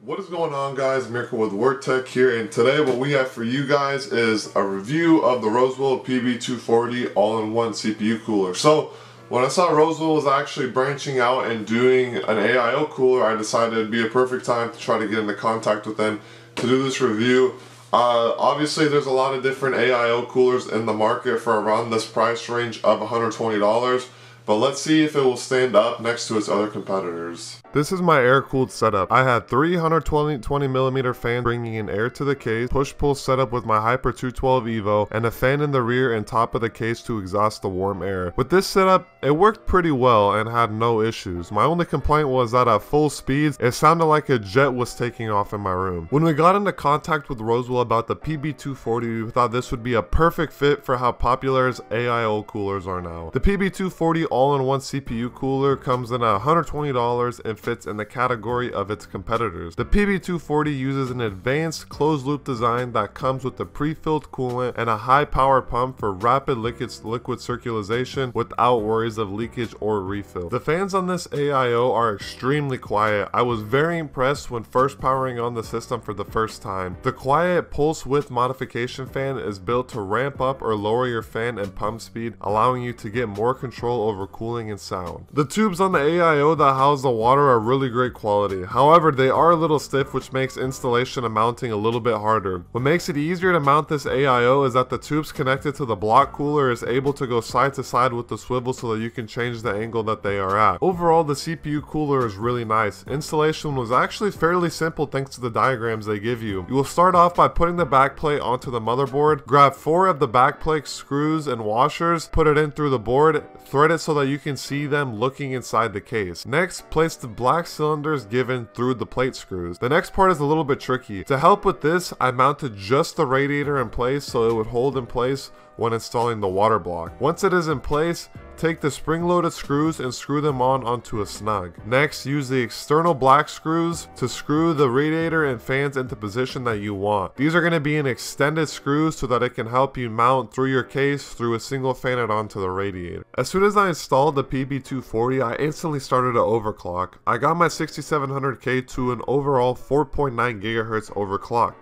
What is going on guys, Miracle with WordTech here and today what we have for you guys is a review of the Rosewill PB240 all-in-one CPU cooler. So when I saw Rosewill was actually branching out and doing an AIO cooler, I decided it'd be a perfect time to try to get into contact with them to do this review. Uh, obviously there's a lot of different AIO coolers in the market for around this price range of $120, but let's see if it will stand up next to its other competitors. This is my air-cooled setup. I had 320 20mm fan bringing in air to the case, push-pull setup with my Hyper 212 Evo, and a fan in the rear and top of the case to exhaust the warm air. With this setup, it worked pretty well and had no issues. My only complaint was that at full speeds, it sounded like a jet was taking off in my room. When we got into contact with Rosewill about the PB240, we thought this would be a perfect fit for how popular as AIO coolers are now. The PB240 all-in-one CPU cooler comes in at $120 and fits in the category of its competitors. The PB240 uses an advanced closed loop design that comes with a pre-filled coolant and a high power pump for rapid liquid, liquid circulation without worries of leakage or refill. The fans on this AIO are extremely quiet. I was very impressed when first powering on the system for the first time. The quiet pulse width modification fan is built to ramp up or lower your fan and pump speed, allowing you to get more control over cooling and sound. The tubes on the AIO that house the water are really great quality. However, they are a little stiff which makes installation and mounting a little bit harder. What makes it easier to mount this AIO is that the tubes connected to the block cooler is able to go side to side with the swivel so that you can change the angle that they are at. Overall, the CPU cooler is really nice. Installation was actually fairly simple thanks to the diagrams they give you. You will start off by putting the backplate onto the motherboard, grab four of the backplate screws and washers, put it in through the board, thread it so that you can see them looking inside the case. Next, place the black cylinders given through the plate screws. The next part is a little bit tricky. To help with this, I mounted just the radiator in place so it would hold in place when installing the water block. Once it is in place, take the spring-loaded screws and screw them on onto a snug. Next, use the external black screws to screw the radiator and fans into position that you want. These are going to be an extended screws so that it can help you mount through your case through a single fan and onto the radiator. As soon as I installed the PB240, I instantly started to overclock. I got my 6700K to an overall 4.9 GHz overclocked.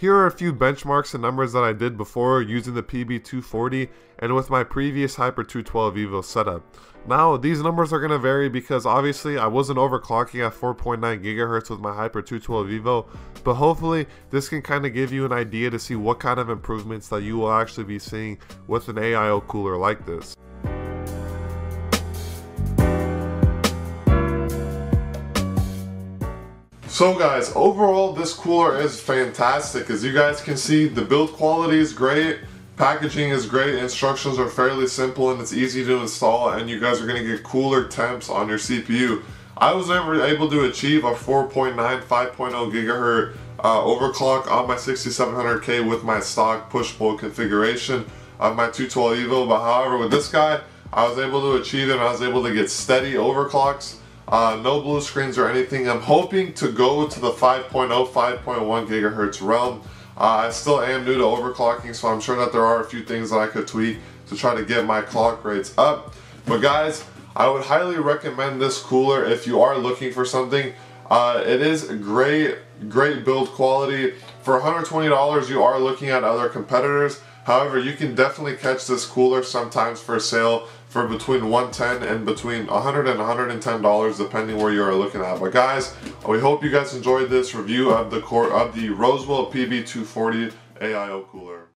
Here are a few benchmarks and numbers that I did before using the PB240 and with my previous Hyper 212 Evo setup. Now, these numbers are going to vary because obviously I wasn't overclocking at 4.9 GHz with my Hyper 212 Evo, but hopefully this can kind of give you an idea to see what kind of improvements that you will actually be seeing with an AIO cooler like this. So guys, overall this cooler is fantastic. As you guys can see, the build quality is great, packaging is great, instructions are fairly simple and it's easy to install and you guys are going to get cooler temps on your CPU. I was never able to achieve a 4.9 5.0 gigahertz uh, overclock on my 6700K with my stock push-pull configuration of my 212 Evo, but however with this guy, I was able to achieve it and I was able to get steady overclocks uh, no blue screens or anything. I'm hoping to go to the 5.0, 5.1 gigahertz realm. Uh, I still am new to overclocking, so I'm sure that there are a few things that I could tweak to try to get my clock rates up. But guys, I would highly recommend this cooler if you are looking for something. Uh, it is great, great build quality. For $120, you are looking at other competitors. However, you can definitely catch this cooler sometimes for sale for between 110 and between 100 and 110 dollars depending where you are looking at. But guys, we hope you guys enjoyed this review of the core of the Rosewill PB240 AIO cooler.